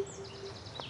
何?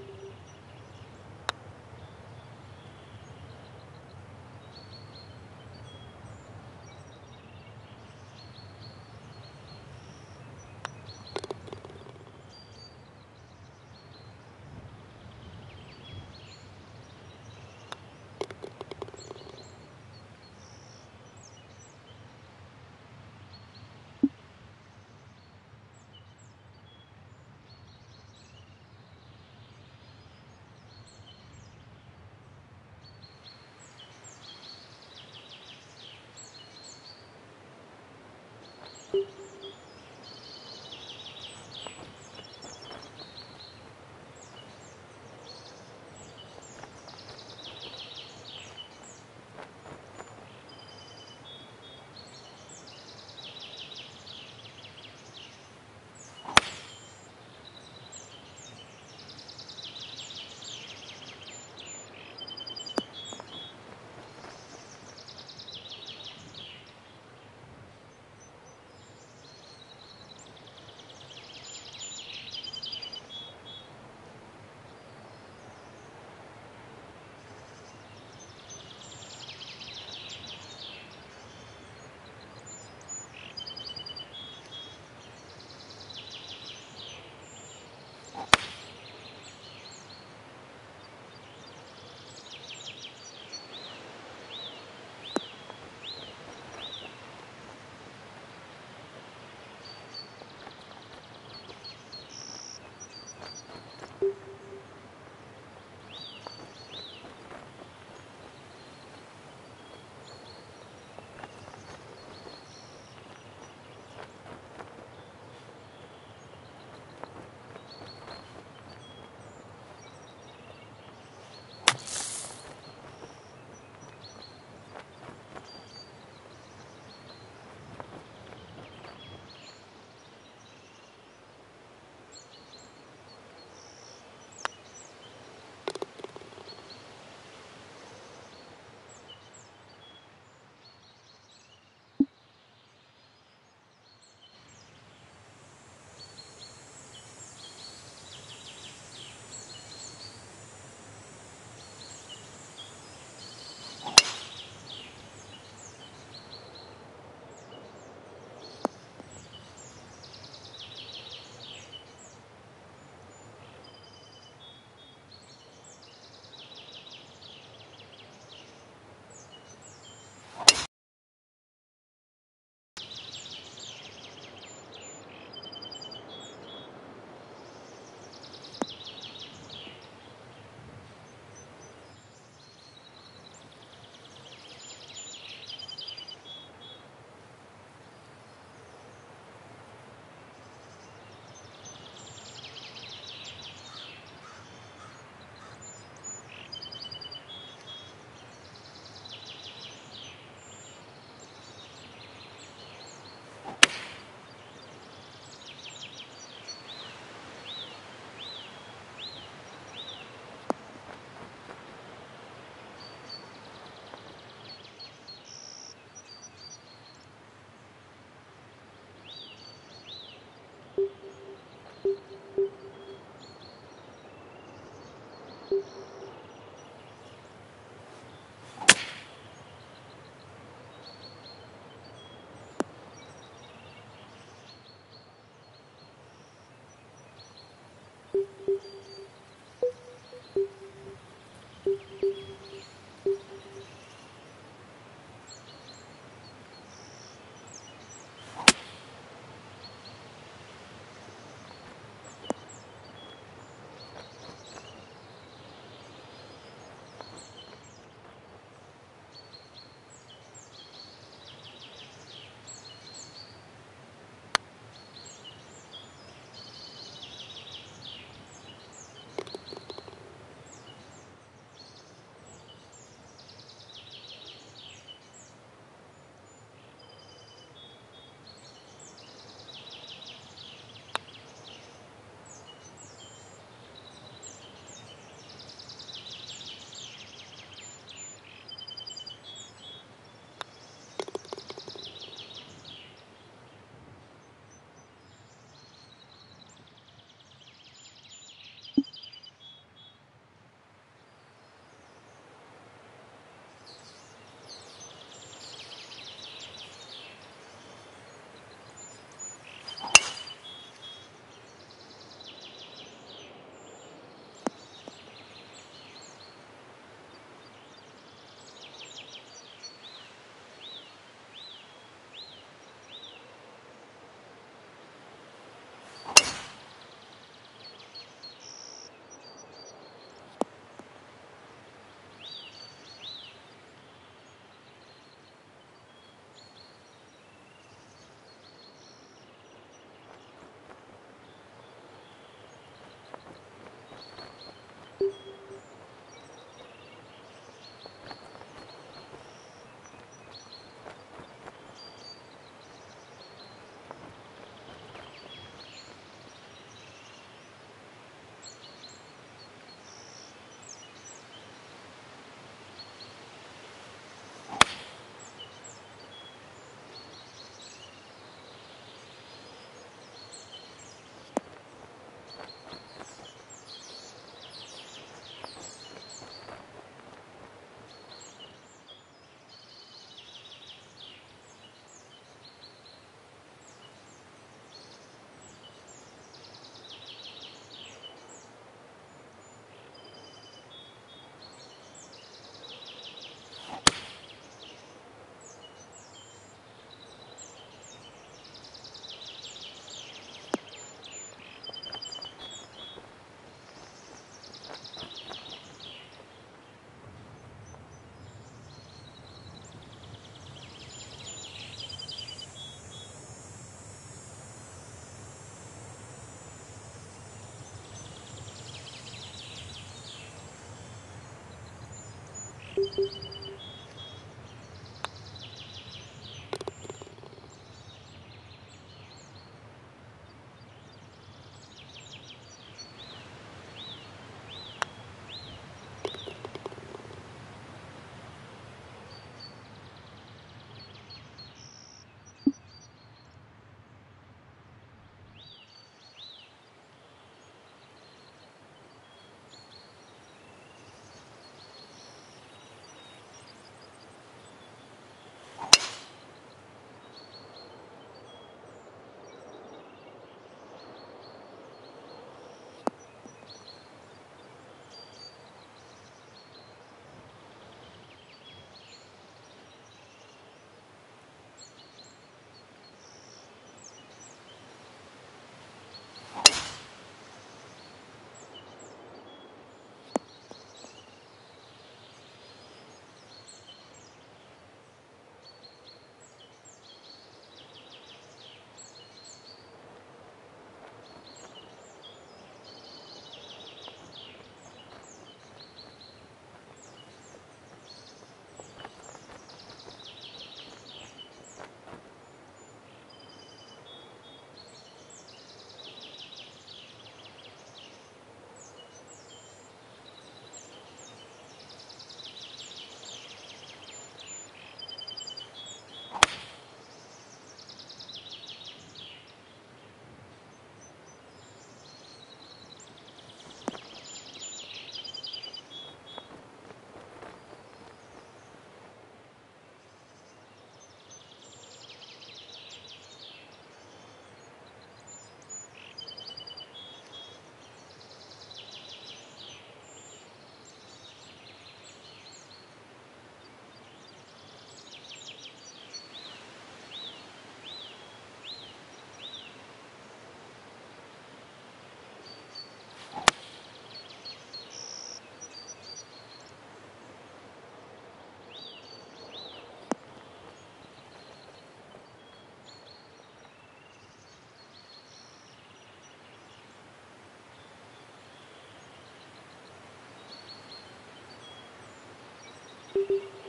You